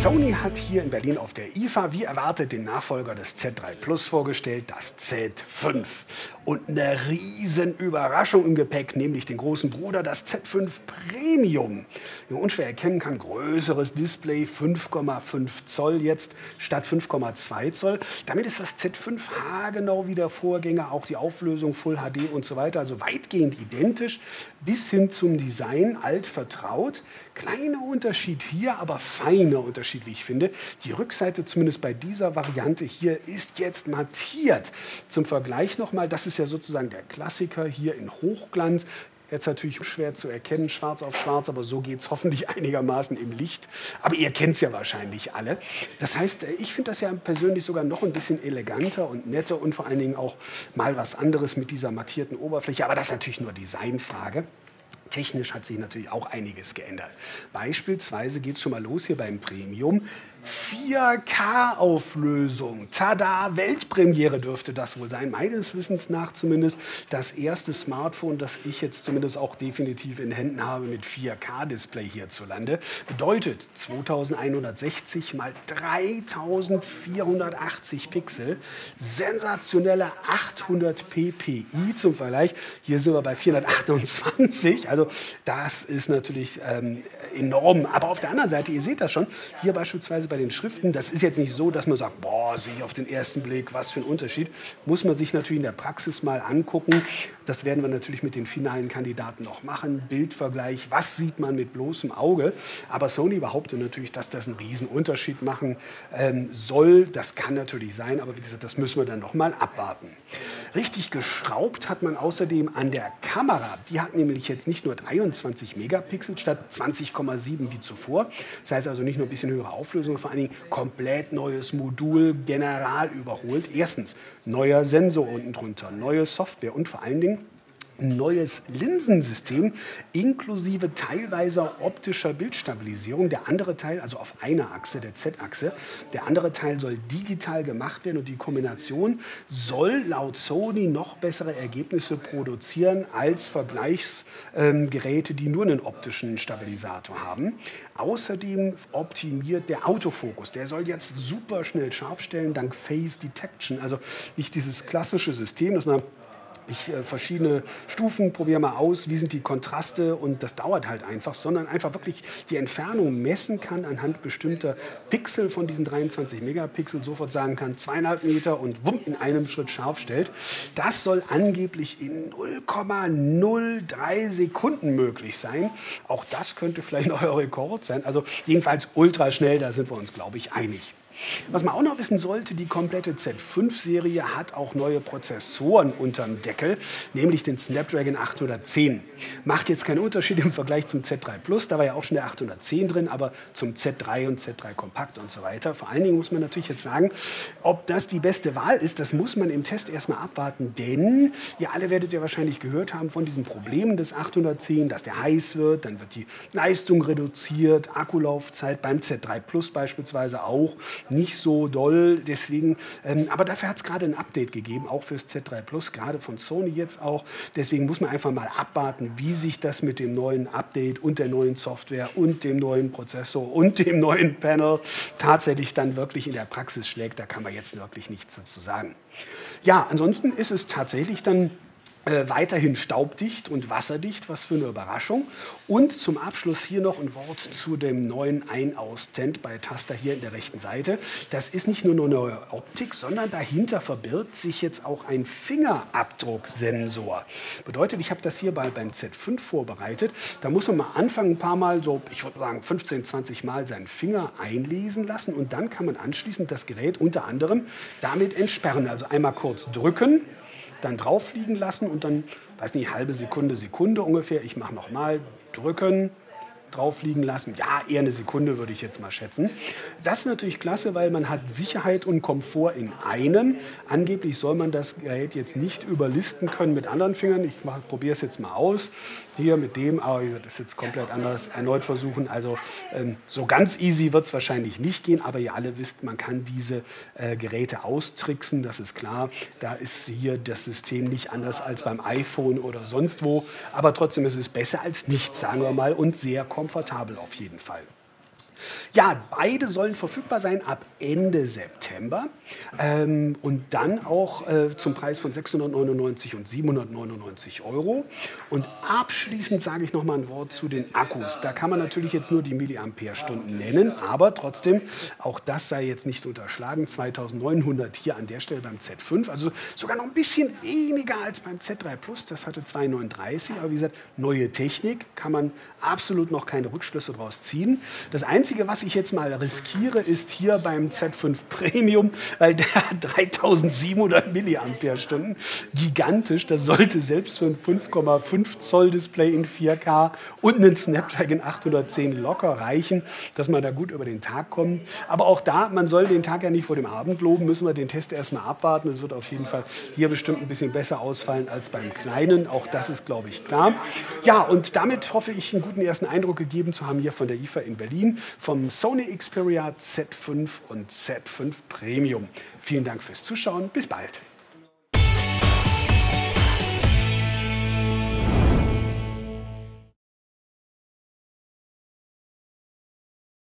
Sony hat hier in Berlin auf der IFA wie erwartet den Nachfolger des Z3 Plus vorgestellt, das Z5. Und eine riesen Überraschung im Gepäck, nämlich den großen Bruder, das Z5 Premium. Wie man unschwer erkennen kann, größeres Display, 5,5 Zoll jetzt statt 5,2 Zoll. Damit ist das Z5 haargenau wie der Vorgänger, auch die Auflösung Full HD und so weiter, also weitgehend identisch, bis hin zum Design alt vertraut. Kleiner Unterschied hier, aber feiner Unterschied, wie ich finde. Die Rückseite, zumindest bei dieser Variante hier, ist jetzt mattiert. Zum Vergleich nochmal, das ist ja sozusagen der Klassiker hier in Hochglanz. Jetzt natürlich schwer zu erkennen, schwarz auf schwarz, aber so geht es hoffentlich einigermaßen im Licht. Aber ihr kennt es ja wahrscheinlich alle. Das heißt, äh, ich finde das ja persönlich sogar noch ein bisschen eleganter und netter und vor allen Dingen auch mal was anderes mit dieser mattierten Oberfläche. Aber das ist natürlich nur Designfrage. Technisch hat sich natürlich auch einiges geändert. Beispielsweise geht es schon mal los hier beim Premium. 4K-Auflösung. Tada, Weltpremiere dürfte das wohl sein, meines Wissens nach zumindest. Das erste Smartphone, das ich jetzt zumindest auch definitiv in Händen habe mit 4K-Display hierzulande. Bedeutet 2160 mal 3480 Pixel. Sensationelle 800 ppi zum Vergleich. Hier sind wir bei 428. Also das ist natürlich ähm, enorm. Aber auf der anderen Seite, ihr seht das schon, hier beispielsweise bei den Schriften, das ist jetzt nicht so, dass man sagt, boah, sehe ich auf den ersten Blick, was für ein Unterschied. Muss man sich natürlich in der Praxis mal angucken. Das werden wir natürlich mit den finalen Kandidaten noch machen. Bildvergleich, was sieht man mit bloßem Auge. Aber Sony behauptet natürlich, dass das einen riesen Unterschied machen ähm, soll. Das kann natürlich sein, aber wie gesagt, das müssen wir dann noch mal abwarten. Richtig geschraubt hat man außerdem an der Kamera. Die hat nämlich jetzt nicht nur 23 Megapixel statt 20,7 wie zuvor. Das heißt also nicht nur ein bisschen höhere Auflösung, vor allen Dingen komplett neues Modul, general überholt. Erstens, neuer Sensor unten drunter, neue Software und vor allen Dingen neues Linsensystem inklusive teilweise optischer Bildstabilisierung. Der andere Teil, also auf einer Achse, der Z-Achse, der andere Teil soll digital gemacht werden und die Kombination soll laut Sony noch bessere Ergebnisse produzieren als Vergleichsgeräte, die nur einen optischen Stabilisator haben. Außerdem optimiert der Autofokus. Der soll jetzt super schnell scharf stellen dank Face Detection. Also nicht dieses klassische System, dass man ich äh, verschiedene Stufen probiere mal aus, wie sind die Kontraste und das dauert halt einfach, sondern einfach wirklich die Entfernung messen kann anhand bestimmter Pixel von diesen 23 Megapixel, sofort sagen kann, zweieinhalb Meter und wumm, in einem Schritt scharf stellt. Das soll angeblich in 0,03 Sekunden möglich sein. Auch das könnte vielleicht euer Rekord sein. Also jedenfalls ultra schnell, da sind wir uns, glaube ich, einig. Was man auch noch wissen sollte, die komplette Z5-Serie hat auch neue Prozessoren unterm Deckel, nämlich den Snapdragon 810. Macht jetzt keinen Unterschied im Vergleich zum Z3 Plus, da war ja auch schon der 810 drin, aber zum Z3 und Z3 Kompakt und so weiter. Vor allen Dingen muss man natürlich jetzt sagen, ob das die beste Wahl ist, das muss man im Test erstmal abwarten, denn ihr alle werdet ja wahrscheinlich gehört haben von diesen Problemen des 810, dass der heiß wird, dann wird die Leistung reduziert, Akkulaufzeit beim Z3 Plus beispielsweise auch nicht so doll. Deswegen, ähm, aber dafür hat es gerade ein Update gegeben, auch fürs Z3 Plus, gerade von Sony jetzt auch. Deswegen muss man einfach mal abwarten, wie sich das mit dem neuen Update und der neuen Software und dem neuen Prozessor und dem neuen Panel tatsächlich dann wirklich in der Praxis schlägt. Da kann man jetzt wirklich nichts dazu sagen. Ja, ansonsten ist es tatsächlich dann äh, weiterhin staubdicht und wasserdicht, was für eine Überraschung. Und zum Abschluss hier noch ein Wort zu dem neuen Ein-Aus-Stand bei Taster hier in der rechten Seite. Das ist nicht nur eine neue Optik, sondern dahinter verbirgt sich jetzt auch ein Fingerabdrucksensor. Bedeutet, ich habe das hier bei, beim Z5 vorbereitet. Da muss man mal anfangen, ein paar Mal, so ich würde sagen 15, 20 Mal seinen Finger einlesen lassen und dann kann man anschließend das Gerät unter anderem damit entsperren. Also einmal kurz drücken dann drauf liegen lassen und dann, weiß nicht, halbe Sekunde, Sekunde ungefähr, ich mache nochmal, drücken, drauf liegen lassen. Ja, eher eine Sekunde würde ich jetzt mal schätzen. Das ist natürlich klasse, weil man hat Sicherheit und Komfort in einem. Angeblich soll man das Gerät jetzt nicht überlisten können mit anderen Fingern. Ich probiere es jetzt mal aus hier mit dem, aber wie gesagt, das ist jetzt komplett anders, erneut versuchen. Also ähm, so ganz easy wird es wahrscheinlich nicht gehen, aber ihr alle wisst, man kann diese äh, Geräte austricksen, das ist klar. Da ist hier das System nicht anders als beim iPhone oder sonst wo, aber trotzdem ist es besser als nichts, sagen wir mal, und sehr komfortabel auf jeden Fall. Ja, beide sollen verfügbar sein ab Ende September ähm, und dann auch äh, zum Preis von 699 und 799 Euro. Und abschließend sage ich noch mal ein Wort zu den Akkus. Da kann man natürlich jetzt nur die Milliampere-Stunden nennen, aber trotzdem, auch das sei jetzt nicht unterschlagen, 2900 hier an der Stelle beim Z5, also sogar noch ein bisschen weniger als beim Z3 Plus, das hatte 239, aber wie gesagt, neue Technik, kann man absolut noch keine Rückschlüsse daraus ziehen. Das Einzige, was ich jetzt mal riskiere, ist hier beim Z5 Premium, weil der hat 3700 Milliampere-Stunden, gigantisch, das sollte selbst für ein 5,5 Zoll Display in 4K und einen Snapdragon 810 locker reichen, dass man da gut über den Tag kommt. Aber auch da, man soll den Tag ja nicht vor dem Abend loben, müssen wir den Test erstmal abwarten. Es wird auf jeden Fall hier bestimmt ein bisschen besser ausfallen als beim kleinen. Auch das ist, glaube ich, klar. Ja, und damit hoffe ich, einen guten ersten Eindruck gegeben zu haben hier von der IFA in Berlin, vom Sony Xperia Z5 und Z5 Premium. Vielen Dank fürs Zuschauen. Bis bald.